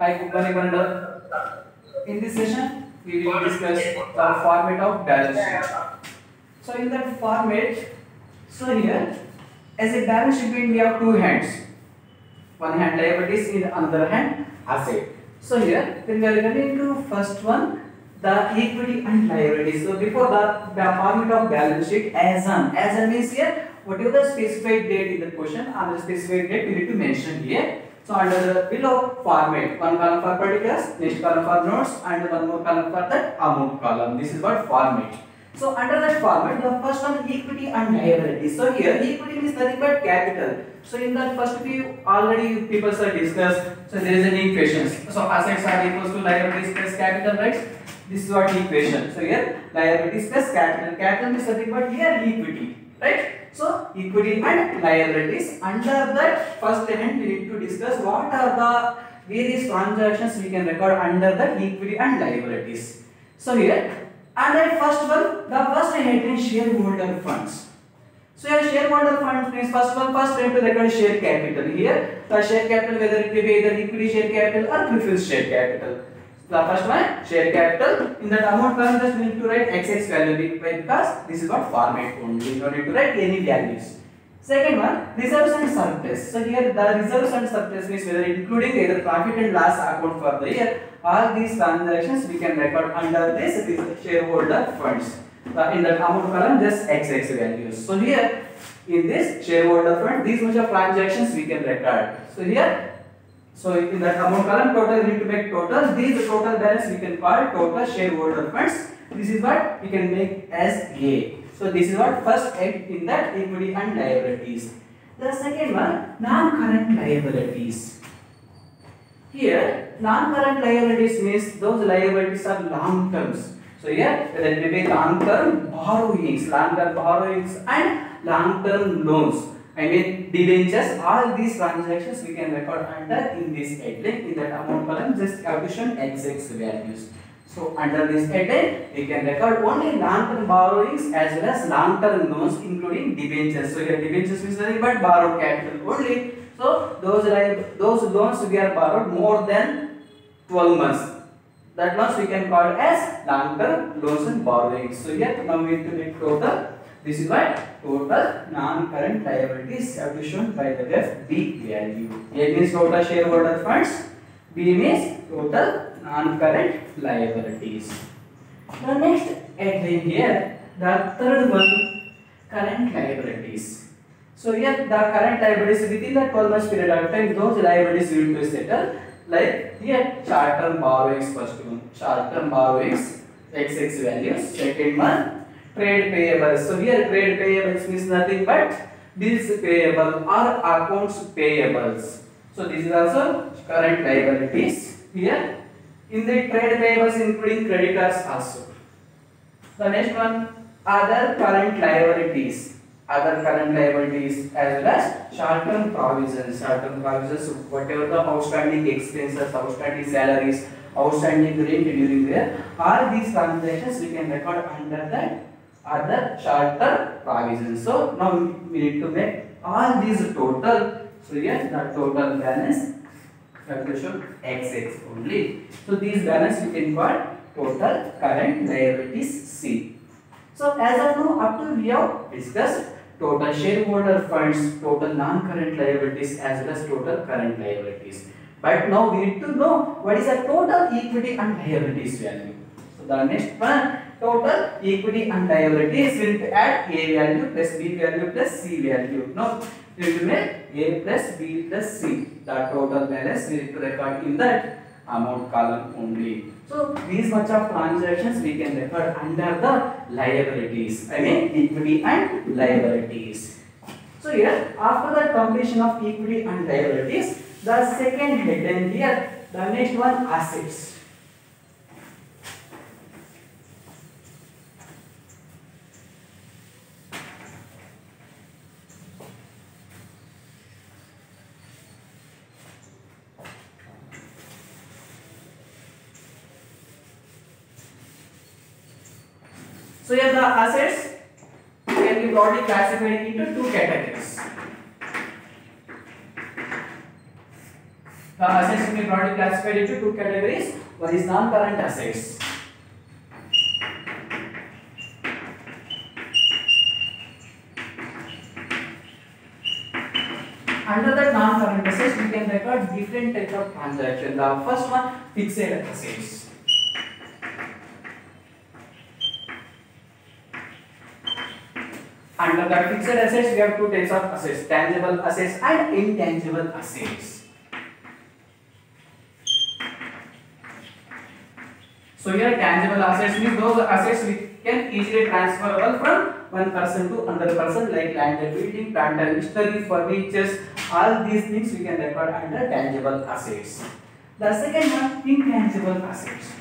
Hi, good morning, Wonder. In this session, we will discuss the format of balance sheet. So in that format, so here, as a balance sheet, we have two hands. One hand liabilities, in another hand asset. So here, when we are going to first one, the equity and liabilities. So before the, the format of balance sheet, as on, as on means here, whatever the specified date in the question, on the specified date we need to mention here. So under the below format, one column for particulars, next column for notes, and one more column for that amount column. This is what format. So under that format, the first one equity and liability. So here equity means nothing but capital. So in that first view, already people have discussed. So there is an equation. So assets are equals to liabilities plus capital, right? This is what equation. So here liabilities plus capital. Capital means nothing but here equity, right? So equity and liabilities. Under that first element, we need to discuss what are the various transactions we can record under that equity and liabilities. So here, under first one, the first heading is shareholder funds. So here shareholder funds means first one, first we have to record share capital. Here the share capital whether it be either equity share capital or preferred share capital. The first one share capital. In that amount column just need to write XX value because this is what format only. We don't need to write any values. Second one, reserves and surplus. So here the reserves and surplus means whether including either profit and loss account for the year. All these transactions we can record under this, shareholder funds. The, in the amount column just XX values. So here in this shareholder fund, these much of transactions we can record. So here so in that amount column total we need to make total. These total balance we can call total shareholder funds. This is what we can make as A. So this is what first head in that equity and liabilities. The second one non-current liabilities. Here non-current liabilities means those liabilities are long terms. So here there may be long-term borrowings, long-term borrowings and long-term loans. I mean debentures, all these transactions we can record under in this heading. In that amount column, just show XX values. So under this heading, we can record only long-term borrowings as well as long-term loans, including debentures. So here debentures means nothing but borrowed capital only. So those those loans we are borrowed more than 12 months. That loans we can call as long-term loans and borrowings. So here now we need to total this is what total non-current liabilities have to shown by the graph B value. A means total shareholder funds, B means total non-current liabilities. The next heading here, the third one, current liabilities. So here the current liabilities within the 12 months period of time, those liabilities will be settled. Like here, short-term borrowings first one, short-term borrowings, XX values. Second one, trade payables. So here trade payables means nothing but bills payable or accounts payables. So this is also current liabilities. Here in the trade payables including creditors also. The next one other current liabilities. Other current liabilities as well as short-term provisions. Short-term provisions, whatever the outstanding expenses, outstanding salaries, outstanding rent during there, all these transactions we can record under that other short-term provisions. So now we need to make all these total. So yes, the total balance calculation XX only. So these balance we can call total current liabilities C. So as of now, up to we have discussed total shareholder funds, total non-current liabilities as well as total current liabilities. But now we need to know what is the total equity and liabilities value. So the next one total equity and liabilities will add A value plus B value plus C value. Now we will make A plus B plus C. The total balance we need to record in that amount column only. So these much of transactions we can record under the liabilities. I mean equity and liabilities. So here after the completion of equity and liabilities, the second heading here, the next one assets. So here the assets can be broadly classified into two categories. The assets can be broadly classified into two categories. One is non-current assets. Under the non-current assets, we can record different types of transactions. The first one, fixed assets. Under the fixed assets, we have two types of assets, tangible assets and intangible assets. So here tangible assets means those assets we can easily transferable from one person to another person like land and building, plant and machinery, furniture, all these things we can record under tangible assets. The second one, intangible assets.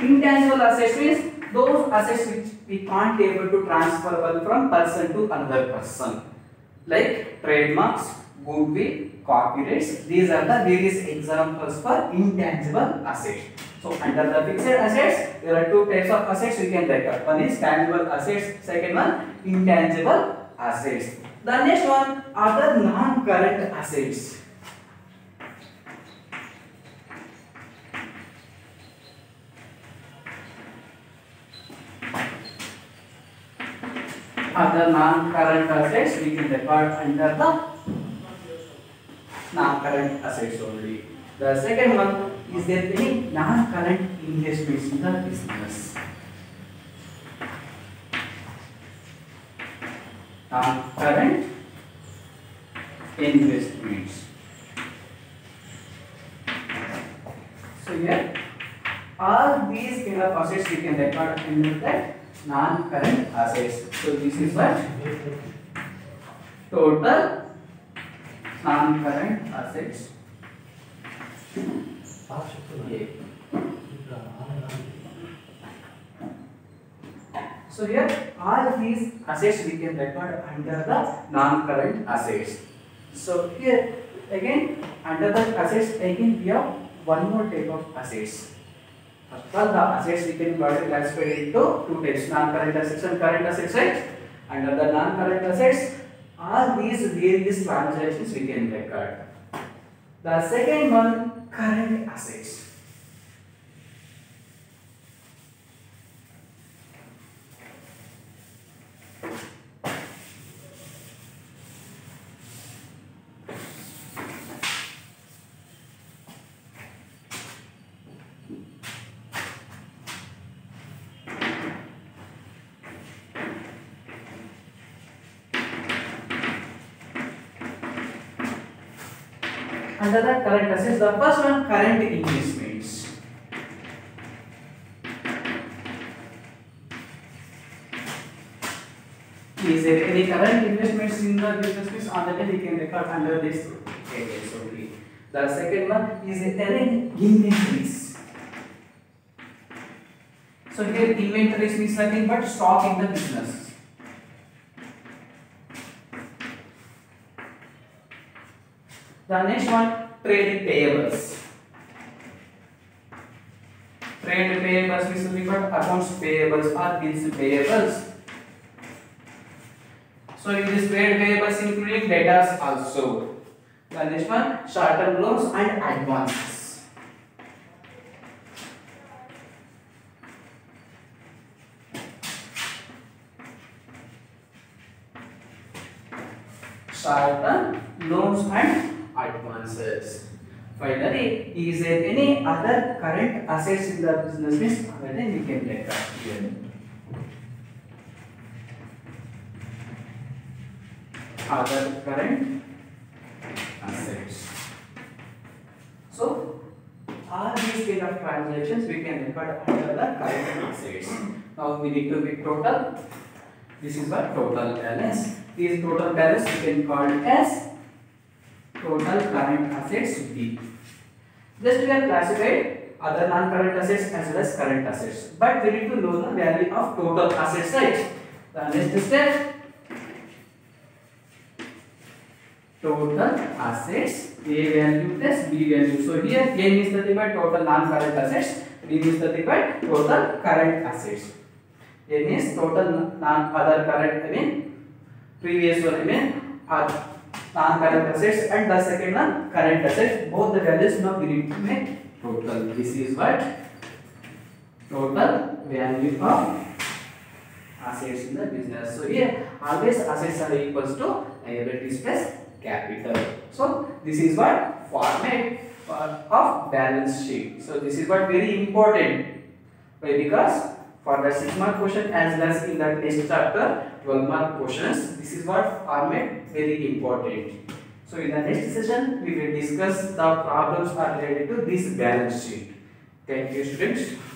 Intangible assets means those assets which we can't able to transferable from person to another person like trademarks, goodwill, copyrights. These are the various examples for intangible assets. So under the fixed assets, there are two types of assets we can record. One is tangible assets, second one intangible assets. The next one other non-current assets. Other non-current assets we can record under the non-current assets only. The second one is there any non-current investments in the business? Non-current investments. So here, all these kind of assets we can record under that non-current assets. So this is what total non-current assets. So here all these assets we can record under the non-current assets. So here again under the assets again we have one more type of assets. All the assets we can classify into two types non-current assets and current assets right. The non-current assets all these various transactions we can record. The second one current assets. Under the current assets, the first one current investments. Is there any current investments in the business the day we can record under this areas only. The second one is any inventories. So here inventories means nothing but stock in the business. The next one, trade payables. Trade payables means nothing but accounts payables or bills payables. So in this trade payables including debtors also. The next one, short-term loans and advances. Short-term loans and advances. Finally, is there any other current assets in the business? Means then we can record here. Other current assets. So, all these kind of transactions we can record under the current assets. Now we need to be total. This is what total balance. This total balance we can call as total current assets B. Just we are classified other non-current assets as well as current assets. But we need to know the value of total assets, right? The next step, total assets A value plus B value. So here A means nothing but total non-current assets, B means nothing but total current assets. A means total non other current, I mean previous one I mean are non-current assets and the second one current assets. Both the values now need to make total. This is what total value of assets in the business. So here always assets are equals to liabilities plus capital. So this is what format of balance sheet. So this is what very important. Why? Because for the 6 mark question as well as in the next chapter 12 mark questions, this is what format very important. So in the next session we will discuss the problems are related to this balance sheet. Thank you students.